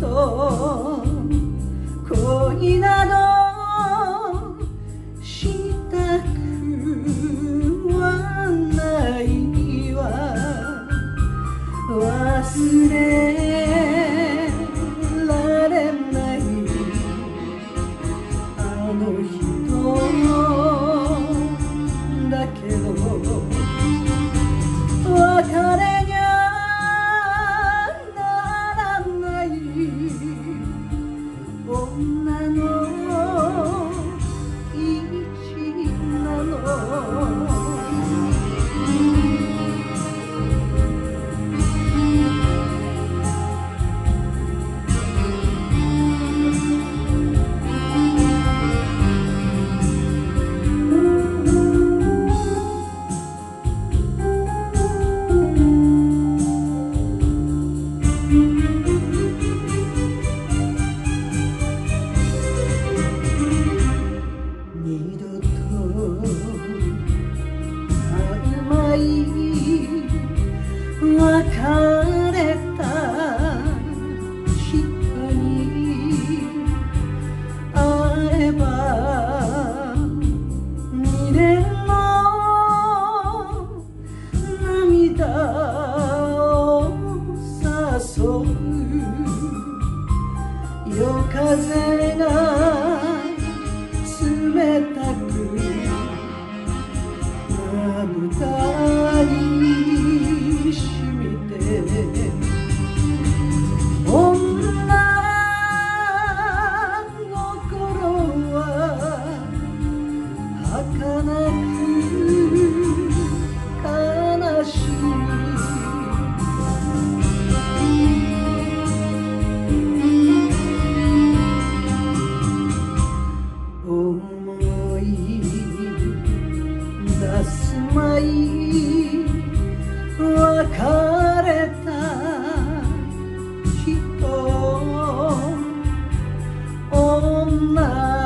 と恋などしたくはないわ。忘れ夜風が love.